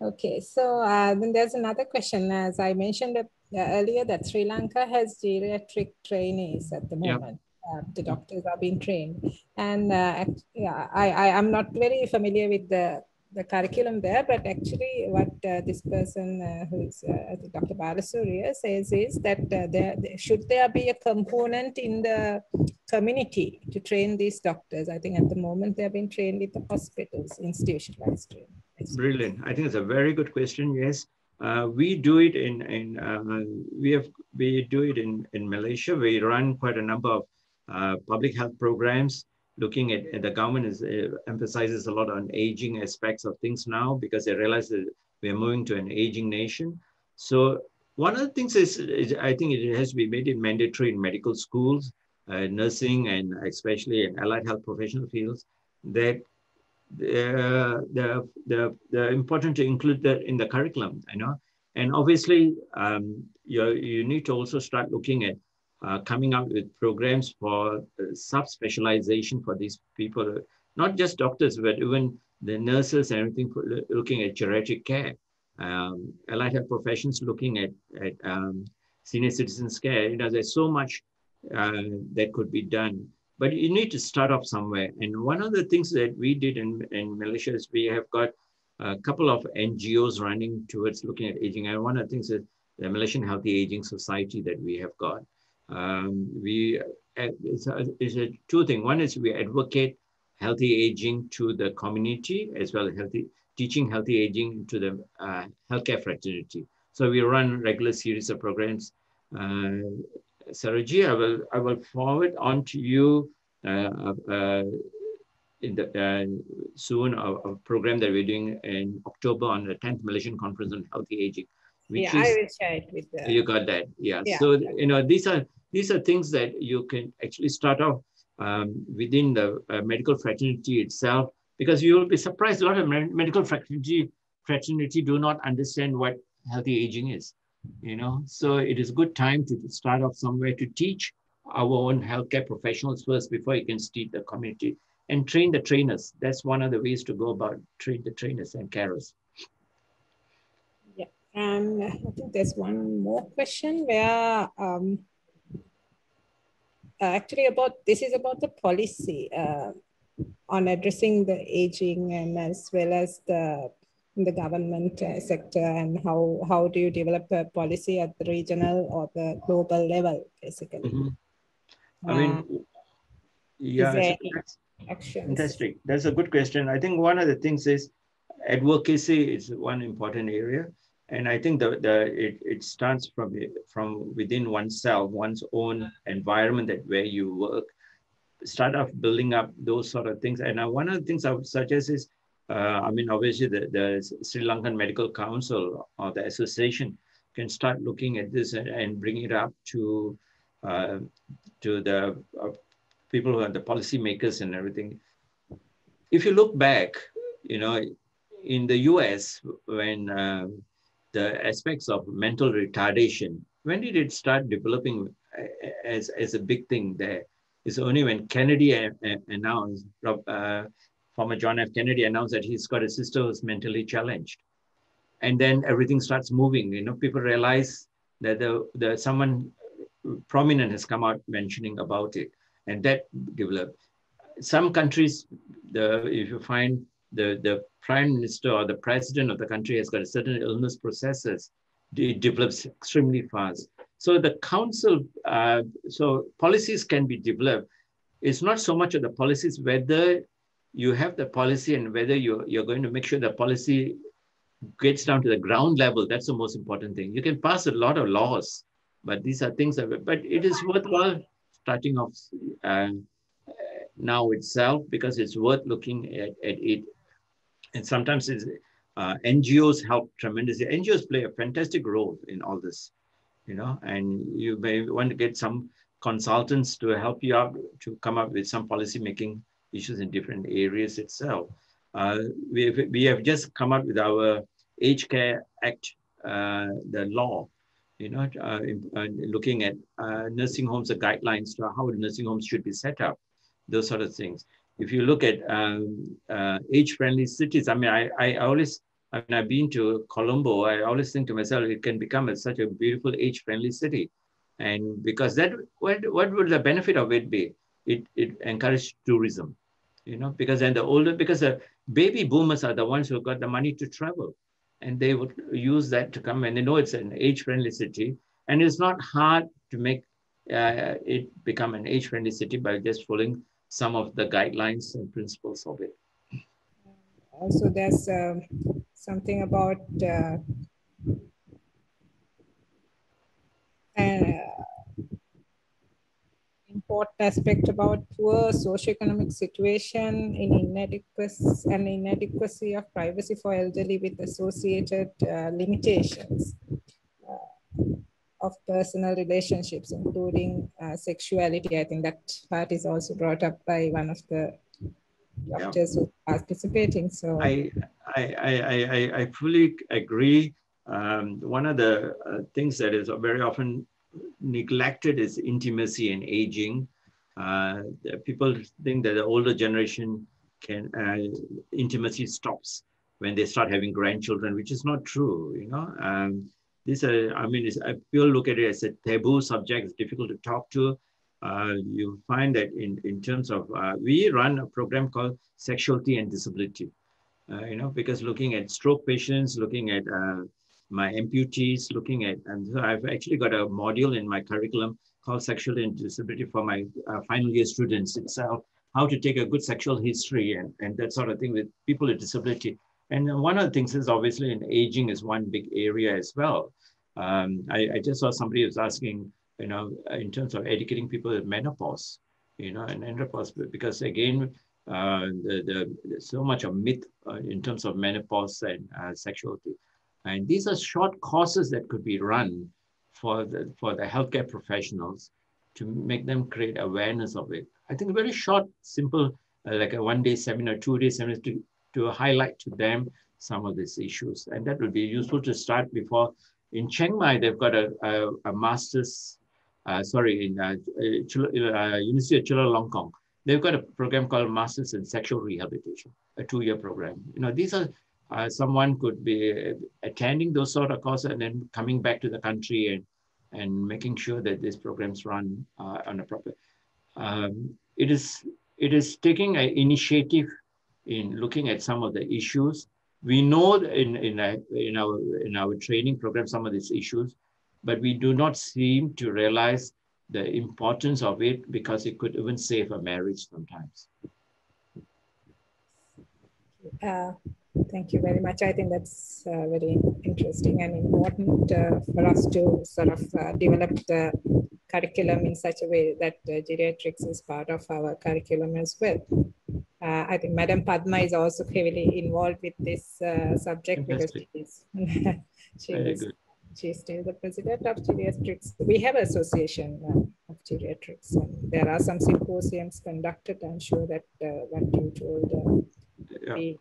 Okay so uh, then there's another question. As i mentioned uh, earlier that sri lanka has geriatric trainees at the moment uh, the doctors are being trained. And uh, yeah, I, I, am not very familiar with the, the curriculum there, but actually what uh, this person uh, who's uh, Dr. Balasuriya says is that uh, there, should there be a component in the community to train these doctors? I think at the moment they're being trained in the hospitals, institutionalized training. Brilliant. I think it's a very good question. Yes. Uh, we do it in, in uh, we have we do it in, in Malaysia. We run quite a number of public health programs, looking at, the government is, uh, emphasizes a lot on aging aspects of things now because they realize that we're moving to an aging nation. So one of the things is, is I think it has to be made mandatory in medical schools, uh, nursing, and especially in allied health professional fields that the, the, the, the important to include that in the curriculum, you know. And obviously, um, you, you need to also start looking at uh, coming up with programs for uh, subspecialization for these people, not just doctors, but even the nurses and everything looking at geriatric care. Um, allied health professions looking at, at um, senior citizens care. You know, there's so much uh, that could be done. But you need to start off somewhere. And one of the things that we did in, in Malaysia is we have got a couple of NGOs running towards looking at aging. And one of the things is the Malaysian Healthy Aging Society that we have got. Um, we it's a, it's a two thing. One is we advocate healthy aging to the community as well as healthy teaching healthy aging to the uh, healthcare fraternity. So we run regular series of programs. Uh, Saraji, I will I will forward on to you uh, uh, in the uh, soon a, a, program that we're doing in October on the 10th Malaysian Conference on Healthy Aging. yeah, is, I will share it with the. You got that, yeah. yeah. So you know these are these are things that you can actually start off um, within the uh, medical fraternity itself, because you will be surprised a lot of medical fraternity fraternity do not understand what healthy aging is. You know, so it is a good time to start off somewhere to teach our own healthcare professionals first before you can teach the community and train the trainers. That's one of the ways to go about train the trainers and carers. Yeah, and I think there's one more question where um, actually about this is about the policy uh, on addressing the aging and as well as the the government uh, sector and how how do you develop a policy at the regional or the global level basically mm -hmm. i mean yeah actions. Fantastic. That's a good question. I think one of the things is advocacy is one important area. And I think the, the it, it starts from, from within oneself, one's own environment that where you work, start off building up those sort of things. And uh, one of the things I would suggest is, uh, I mean, obviously the, the Sri Lankan Medical Council or the association can start looking at this and, and bring it up to uh, to the uh, people who are the policymakers and everything. If you look back, you know, in the US, when uh, the aspects of mental retardation, when did it start developing uh, as, as a big thing there? It's only when Kennedy uh, uh, announced, uh, former John F. Kennedy announced that he's got a sister who's mentally challenged. And then everything starts moving. You know, people realize that the, the someone prominent has come out mentioning about it and that developed. Some countries, the if you find the, the prime minister or the president of the country has got a certain illness processes, it develops extremely fast. So the council, uh, so policies can be developed. It's not so much of the policies, whether you have the policy and whether you're, you're going to make sure the policy gets down to the ground level. That's the most important thing. You can pass a lot of laws, but these are things that, but it is worthwhile starting off uh, now itself because it's worth looking at, at it. And sometimes uh, NGOs help tremendously. NGOs play a fantastic role in all this, you know, and you may want to get some consultants to help you out to come up with some policy making issues in different areas itself. Uh, we, have, we have just come up with our Age Care Act, uh, the law, you know, uh, uh, looking at uh, nursing homes, the guidelines to how nursing homes should be set up, those sort of things. If you look at um, uh, age-friendly cities, I mean, I, I always, I mean, I've been to Colombo, I always think to myself, it can become a, such a beautiful age-friendly city. And because that, what, what would the benefit of it be? It, it encouraged tourism, you know, because then the older, because the baby boomers are the ones who got the money to travel and they would use that to come and they know it's an age-friendly city and it's not hard to make uh, it become an age-friendly city by just following some of the guidelines and principles of it. Also, there's um, something about uh, uh, important aspect about poor socioeconomic situation in inadequacy and inadequacy of privacy for elderly with associated uh, limitations uh, of personal relationships, including uh, sexuality. I think that part is also brought up by one of the doctors yeah. who are participating. So I, I, I, I, I fully agree. Um, one of the uh, things that is very often neglected is intimacy and aging. Uh, people think that the older generation can uh, intimacy stops when they start having grandchildren, which is not true. You know, um, This, uh, I mean, people look at it as a taboo subject. It's difficult to talk to. Uh, you find that in, in terms of, uh, we run a program called Sexuality and Disability. Uh, you know, because looking at stroke patients, looking at uh, my amputees, looking at, and so I've actually got a module in my curriculum called Sexuality and Disability for my uh, final year students itself, how to take a good sexual history and, and that sort of thing with people with disability. And one of the things is obviously in aging is one big area as well. Um, I, I, just saw somebody was asking, you know, in terms of educating people with menopause, you know, and menopause, because again, uh, the, the, so much of myth uh, in terms of menopause and uh, sexuality. And these are short courses that could be run for the, for the healthcare professionals to make them create awareness of it. I think very short, simple, uh, like a one day seminar, two day seminar to, to highlight to them some of these issues. And that would be useful to start before. In Chiang Mai, they've got a, a, a master's, uh, sorry, in uh, uh, University of Chulalongkorn, they've got a program called Masters in Sexual Rehabilitation, a two-year program. You know, these are uh, someone could be attending those sort of courses and then coming back to the country and and making sure that these programs run uh, on a proper. Um, it is it is taking an initiative in looking at some of the issues. We know in in, a, in our in our training program some of these issues, but we do not seem to realize the importance of it because it could even save a marriage sometimes. Uh, Thank you very much. I think that's uh, very interesting and important uh, for us to sort of uh, develop the curriculum in such a way that geriatrics is part of our curriculum as well. Uh, I think Madam Padma is also heavily involved with this uh, subject Fantastic. because she is, she is still the president of geriatrics. We have association uh, of geriatrics and there are some symposiums conducted. I'm sure that what you told yeah.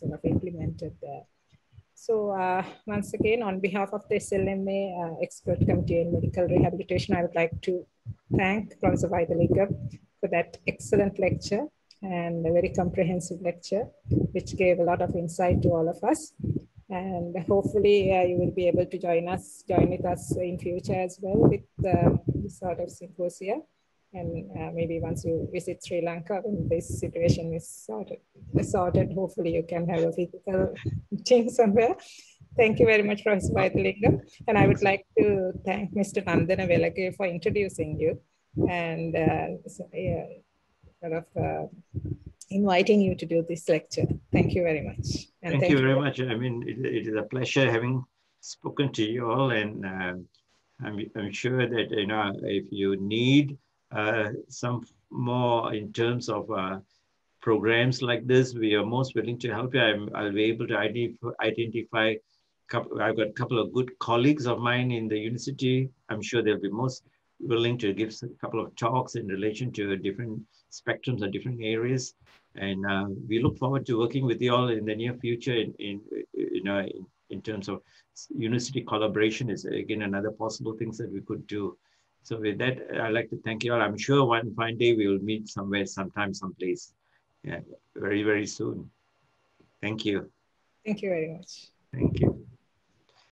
Sort of implemented there. So uh, once again, on behalf of the SLMA uh, Expert Committee in Medical Rehabilitation, I would like to thank Professor Vytialingam for that excellent lecture and a very comprehensive lecture, which gave a lot of insight to all of us. And hopefully uh, you will be able to join us, join with us in future as well with uh, this sort of symposia and uh, maybe once you visit Sri Lanka when this situation is sorted, sorted hopefully you can have a physical meeting somewhere. Thank you very much, Professor Vytialingam. And I would like to thank Mr. Nandana Welage for introducing you and uh, so, yeah, sort of uh, inviting you to do this lecture. Thank you very much. And thank, thank you very you. much. I mean, it, it is a pleasure having spoken to you all and uh, I'm, I'm sure that, you know, if you need some more in terms of uh, programs like this, we are most willing to help you. I'm, I'll be able to identify, identify couple, I've got a couple of good colleagues of mine in the university. I'm sure they'll be most willing to give a couple of talks in relation to different spectrums or different areas. And uh, we look forward to working with you all in the near future in, in you know, in, in terms of university collaboration is again another possible things that we could do. So with that, I'd like to thank you all. I'm sure one fine day we will meet somewhere, sometime, someplace. Yeah, very, very soon. Thank you. Thank you very much. Thank you.